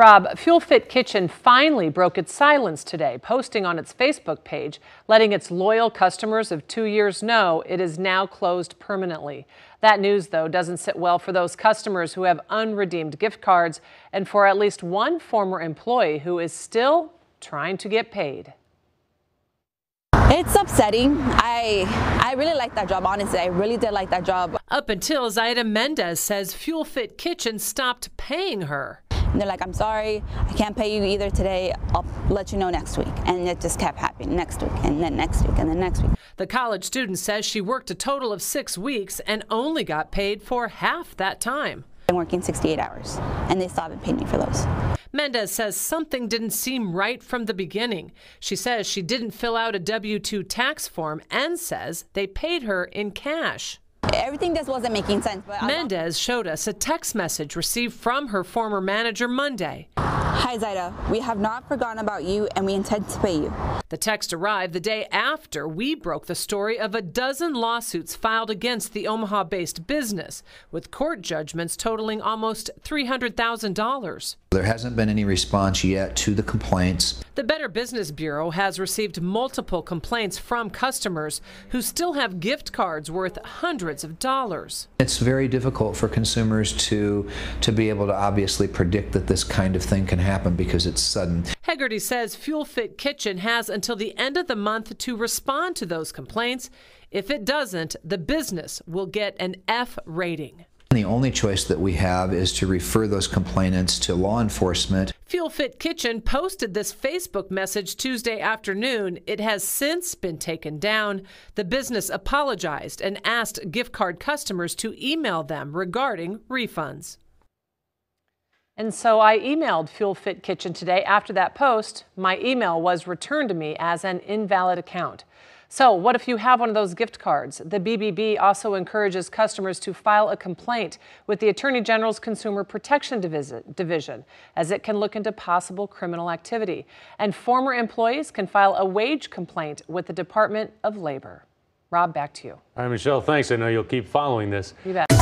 Rob, Fuel Fit Kitchen finally broke its silence today, posting on its Facebook page, letting its loyal customers of two years know it is now closed permanently. That news, though, doesn't sit well for those customers who have unredeemed gift cards and for at least one former employee who is still trying to get paid. It's upsetting. I I really like that job, honestly. I really did like that job. Up until Zaida Mendez says Fuel Fit Kitchen stopped paying her. And they're like, I'm sorry, I can't pay you either today. I'll let you know next week. And it just kept happening next week, and then next week, and then next week. The college student says she worked a total of six weeks and only got paid for half that time. I'm working 68 hours, and they still haven't paid me for those. Mendez says something didn't seem right from the beginning. She says she didn't fill out a W 2 tax form and says they paid her in cash. Everything just wasn't making sense. But Mendez showed us a text message received from her former manager Monday. Hi, Zaida. We have not forgotten about you and we intend to pay you. The text arrived the day after we broke the story of a dozen lawsuits filed against the Omaha based business, with court judgments totaling almost $300,000. There hasn't been any response yet to the complaints. The Better Business Bureau has received multiple complaints from customers who still have gift cards worth hundreds of dollars. It's very difficult for consumers to to be able to obviously predict that this kind of thing can happen because it's sudden. Hegarty says Fuel Fit Kitchen has until the end of the month to respond to those complaints. If it doesn't, the business will get an F rating. The only choice that we have is to refer those complainants to law enforcement. Fuel Fit Kitchen posted this Facebook message Tuesday afternoon. It has since been taken down. The business apologized and asked gift card customers to email them regarding refunds. And so I emailed Fuel Fit Kitchen today after that post. My email was returned to me as an invalid account. So what if you have one of those gift cards? The BBB also encourages customers to file a complaint with the Attorney General's Consumer Protection Division, as it can look into possible criminal activity. And former employees can file a wage complaint with the Department of Labor. Rob, back to you. All right, Michelle, thanks. I know you'll keep following this. You bet.